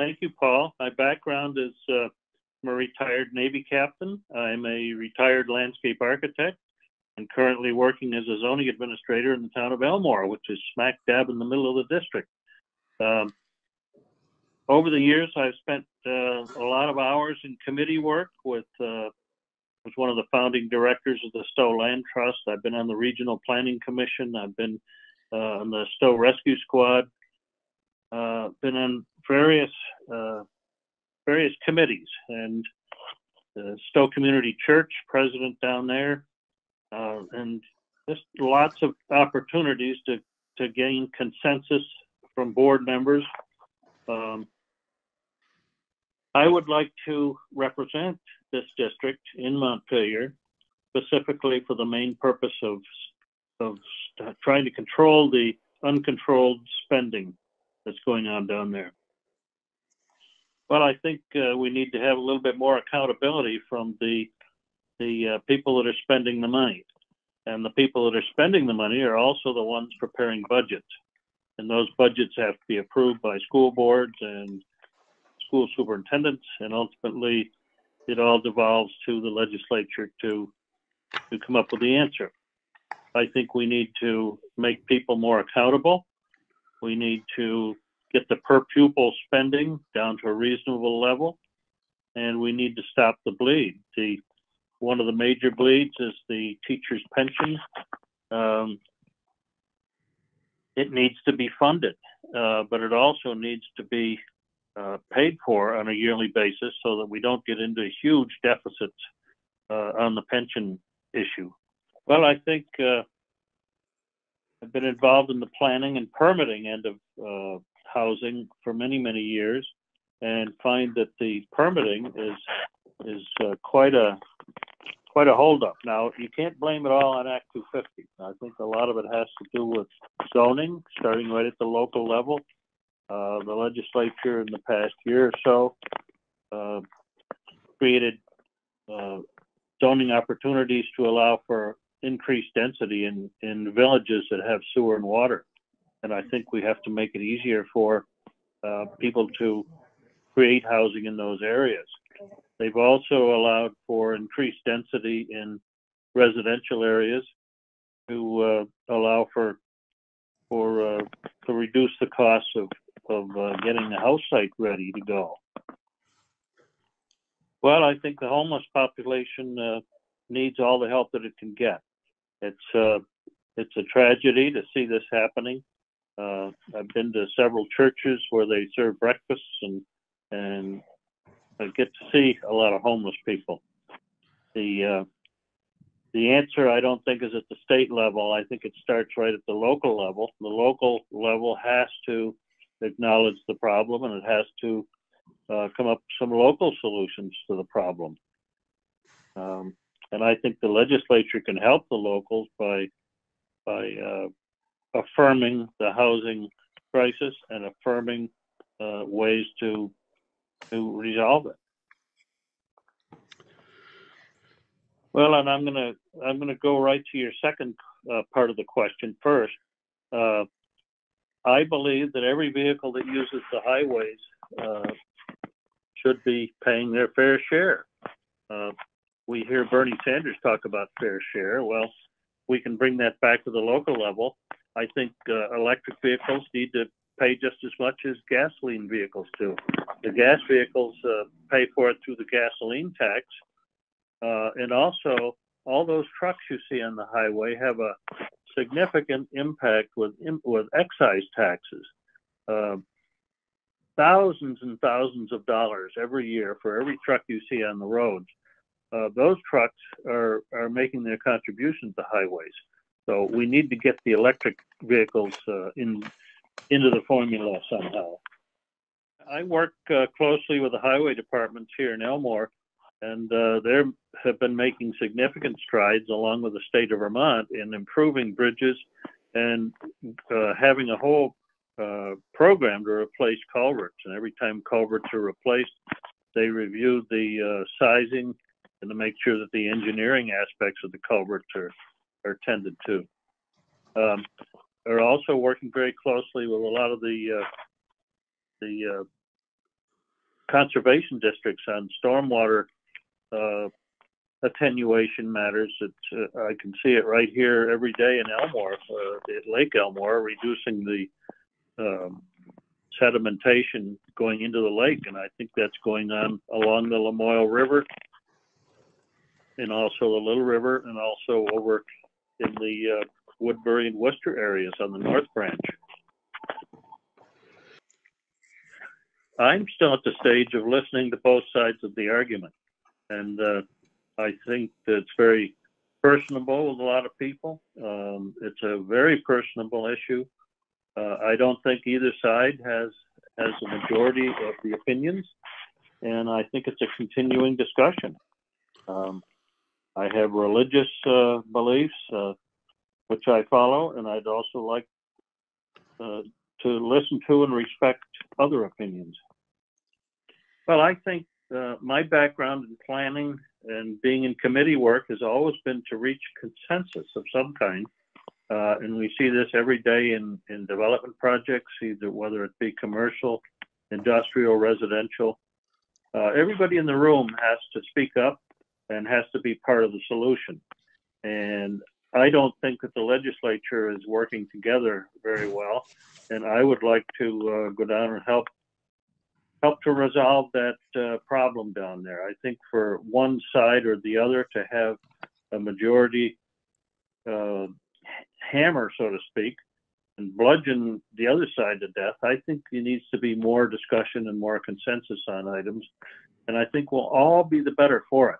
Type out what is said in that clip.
thank you, Paul. My background is uh, I'm a retired Navy captain. I'm a retired landscape architect and currently working as a zoning administrator in the town of Elmore, which is smack dab in the middle of the district. Um, over the years, I've spent uh, a lot of hours in committee work with uh, was one of the founding directors of the Stowe Land Trust. I've been on the Regional Planning Commission. I've been uh, on the Stowe Rescue Squad. Uh, been on various uh, various committees and the Stowe Community Church president down there, uh, and just lots of opportunities to to gain consensus from board members. Um, I would like to represent this district in Montpelier, specifically for the main purpose of, of trying to control the uncontrolled spending that's going on down there. Well, I think uh, we need to have a little bit more accountability from the the uh, people that are spending the money, and the people that are spending the money are also the ones preparing budgets, and those budgets have to be approved by school boards and school superintendents, and ultimately it all devolves to the legislature to to come up with the answer. I think we need to make people more accountable. We need to get the per pupil spending down to a reasonable level, and we need to stop the bleed. The one of the major bleeds is the teacher's pension. Um, it needs to be funded, uh, but it also needs to be uh, paid for on a yearly basis so that we don't get into huge deficits uh, on the pension issue. Well, I think uh, I've been involved in the planning and permitting end of uh, housing for many, many years and find that the permitting is is uh, quite a quite a holdup. Now, you can't blame it all on Act 250. I think a lot of it has to do with zoning, starting right at the local level, uh, the legislature in the past year or so uh, created uh, zoning opportunities to allow for increased density in, in villages that have sewer and water. And I think we have to make it easier for uh, people to create housing in those areas. They've also allowed for increased density in residential areas to uh, allow for for uh, to reduce the cost of of uh, getting the house site ready to go. Well, I think the homeless population uh, needs all the help that it can get. It's uh, it's a tragedy to see this happening. Uh, I've been to several churches where they serve breakfasts and and I get to see a lot of homeless people. The uh, the answer I don't think is at the state level. I think it starts right at the local level. The local level has to acknowledge the problem and it has to uh, come up with some local solutions to the problem. Um, and I think the legislature can help the locals by by uh, affirming the housing crisis and affirming uh, ways to to resolve it. Well, and I'm gonna I'm gonna go right to your second uh, part of the question first. Uh, I believe that every vehicle that uses the highways uh, should be paying their fair share. Uh, we hear Bernie Sanders talk about fair share. Well, we can bring that back to the local level. I think uh, electric vehicles need to pay just as much as gasoline vehicles do. The gas vehicles uh, pay for it through the gasoline tax. Uh, and also, all those trucks you see on the highway have a significant impact with with excise taxes. Uh, thousands and thousands of dollars every year for every truck you see on the roads. Uh, those trucks are are making their contributions to highways. So we need to get the electric vehicles uh, in into the formula somehow. I work uh, closely with the highway departments here in Elmore and uh, they have been making significant strides along with the state of Vermont in improving bridges and uh, having a whole uh, program to replace culverts. And every time culverts are replaced, they review the uh, sizing and to make sure that the engineering aspects of the culverts are, are tended to. Um, they're also working very closely with a lot of the uh, the uh, conservation districts on stormwater uh, attenuation matters. It's, uh, I can see it right here every day in Elmore, uh, at Lake Elmore, reducing the um, sedimentation going into the lake, and I think that's going on along the Lamoille River and also the Little River and also over in the uh, Woodbury and Worcester areas on the North Branch. I'm still at the stage of listening to both sides of the argument. And uh, I think that it's very personable with a lot of people. Um, it's a very personable issue. Uh, I don't think either side has has a majority of the opinions, and I think it's a continuing discussion. Um, I have religious uh, beliefs, uh, which I follow, and I'd also like uh, to listen to and respect other opinions. Well, I think uh, my background in planning and being in committee work has always been to reach consensus of some kind. Uh, and we see this every day in, in development projects, either whether it be commercial, industrial, residential. Uh, everybody in the room has to speak up and has to be part of the solution. And I don't think that the legislature is working together very well. And I would like to uh, go down and help help to resolve that uh, problem down there. I think for one side or the other to have a majority uh, hammer, so to speak, and bludgeon the other side to death, I think there needs to be more discussion and more consensus on items. And I think we'll all be the better for it.